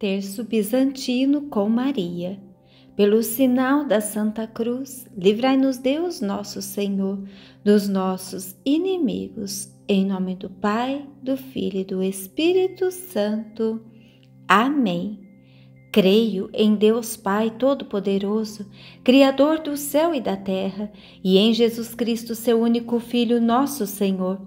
Terço Bizantino com Maria. Pelo sinal da Santa Cruz, livrai-nos Deus nosso Senhor dos nossos inimigos. Em nome do Pai, do Filho e do Espírito Santo. Amém. Creio em Deus Pai Todo-Poderoso, Criador do céu e da terra, e em Jesus Cristo, seu único Filho, nosso Senhor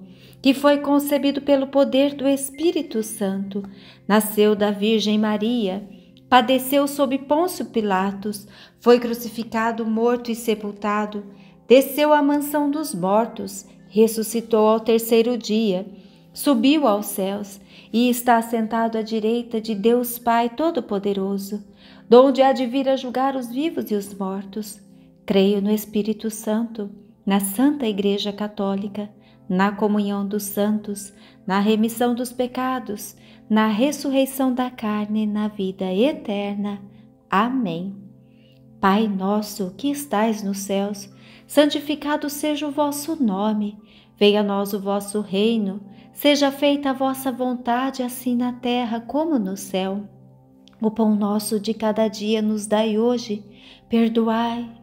que foi concebido pelo poder do Espírito Santo, nasceu da Virgem Maria, padeceu sob Pôncio Pilatos, foi crucificado, morto e sepultado, desceu à mansão dos mortos, ressuscitou ao terceiro dia, subiu aos céus e está sentado à direita de Deus Pai Todo-Poderoso, donde há de vir a julgar os vivos e os mortos. Creio no Espírito Santo, na Santa Igreja Católica, na comunhão dos santos, na remissão dos pecados, na ressurreição da carne, na vida eterna. Amém. Pai nosso que estais nos céus, santificado seja o vosso nome. Venha a nós o vosso reino. Seja feita a vossa vontade, assim na terra como no céu. O pão nosso de cada dia nos dai hoje. Perdoai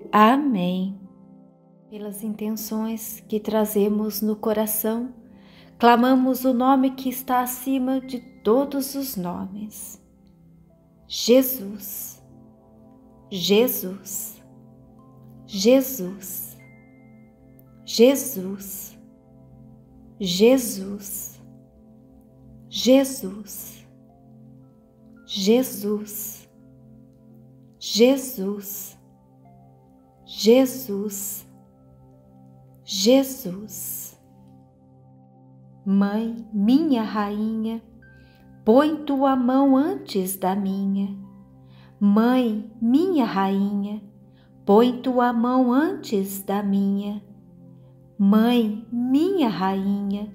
Amém. Pelas intenções que trazemos no coração, clamamos o nome que está acima de todos os nomes. Jesus, Jesus, Jesus, Jesus, Jesus, Jesus, Jesus, Jesus. Jesus, Jesus. Mãe, minha rainha, põe tua mão antes da minha. Mãe, minha rainha, põe tua mão antes da minha. Mãe, minha rainha,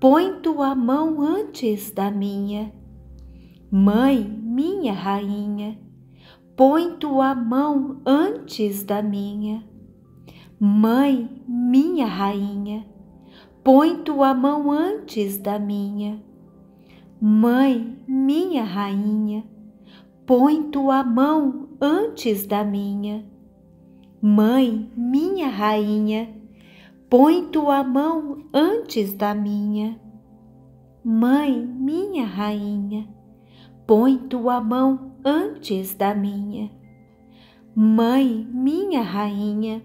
põe tua mão antes da minha. Mãe, minha rainha, põe tua mão antes da minha. Mãe, minha rainha, põe tua mão antes da minha. Mãe, minha rainha, põe tua mão antes da minha. Mãe, minha rainha, põe tua mão antes da minha. Mãe, minha rainha, põe tua mão antes da minha. Mãe, minha rainha,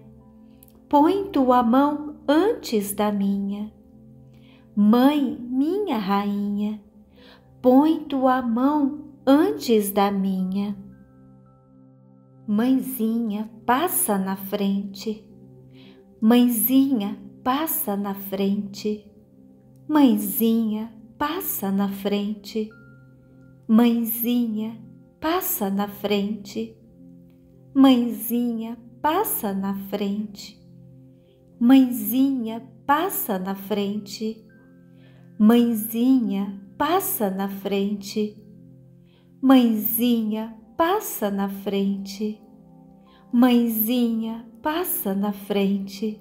põe tua mão antes da minha. Mãe, minha rainha, põe tua mão antes da minha. Mãezinha, passa na frente. Mãezinha, passa na frente. Mãezinha, passa na frente. Mãezinha, passa na frente. Mãezinha, passa na frente. Mãezinha, passa na frente. Mãezinha, passa na frente. Mãezinha, passa na frente. Mãezinha, passa na frente.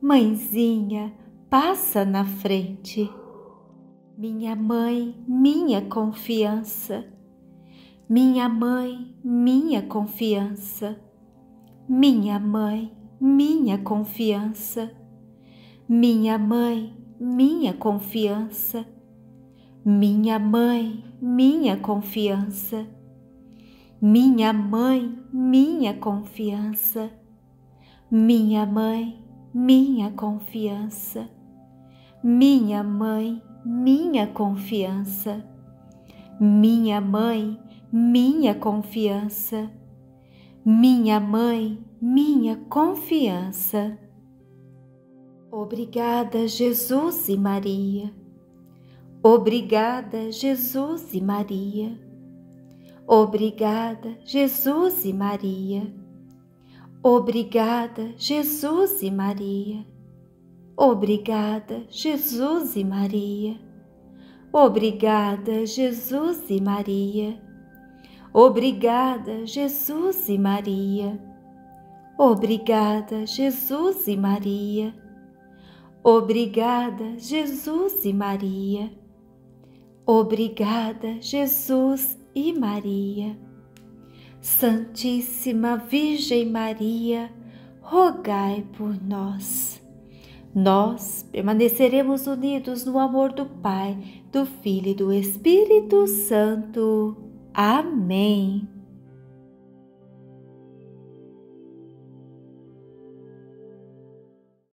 Mãezinha, passa na frente. Minha mãe, minha confiança minha mãe, minha confiança. Minha mãe, minha confiança. Minha mãe, minha confiança. Minha mãe, minha confiança. Minha mãe, minha confiança. Minha mãe, minha confiança. Minha mãe, minha confiança. Minha mãe, minha confiança. Minha mãe, minha confiança. Obrigada, Jesus e Maria. Obrigada, Jesus e Maria. Obrigada, Jesus e Maria. Obrigada, Jesus e Maria. Obrigada, Jesus e Maria. Obrigada, Jesus e Maria. Obrigada, Jesus e Maria. Obrigada, Jesus e Maria. Obrigada, Jesus e Maria. Obrigada, Jesus e Maria. Santíssima Virgem Maria, rogai por nós. Nós permaneceremos unidos no amor do Pai, do Filho e do Espírito Santo. Amém.